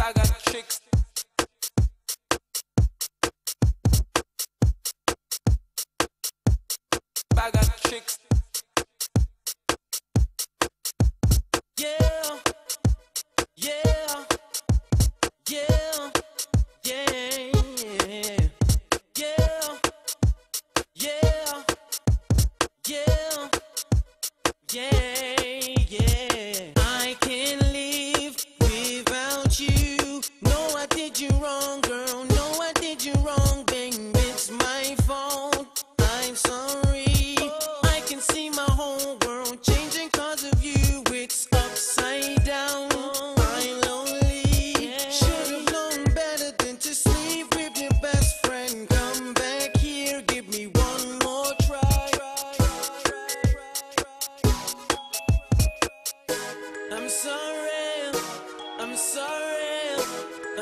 bag of tricks. Bag of. Yeah, yeah, yeah, yeah. Yeah, yeah, yeah.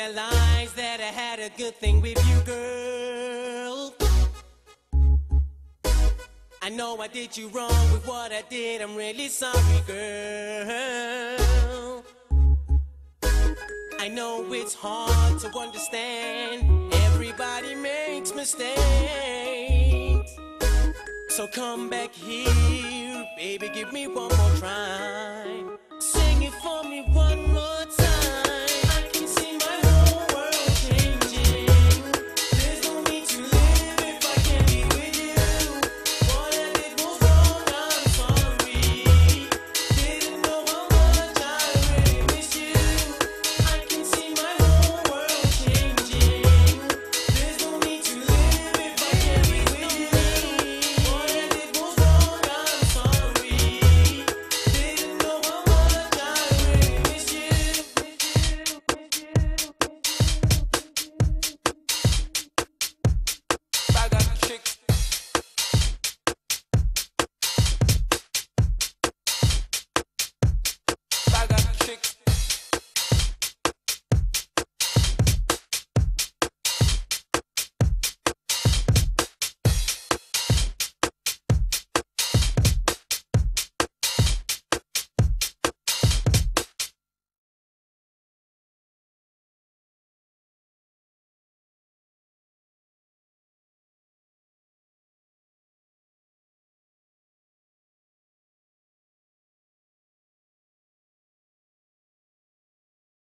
realize that I had a good thing with you, girl. I know I did you wrong with what I did. I'm really sorry, girl. I know it's hard to understand. Everybody makes mistakes. So come back here, baby, give me one more try. Sing it for me one more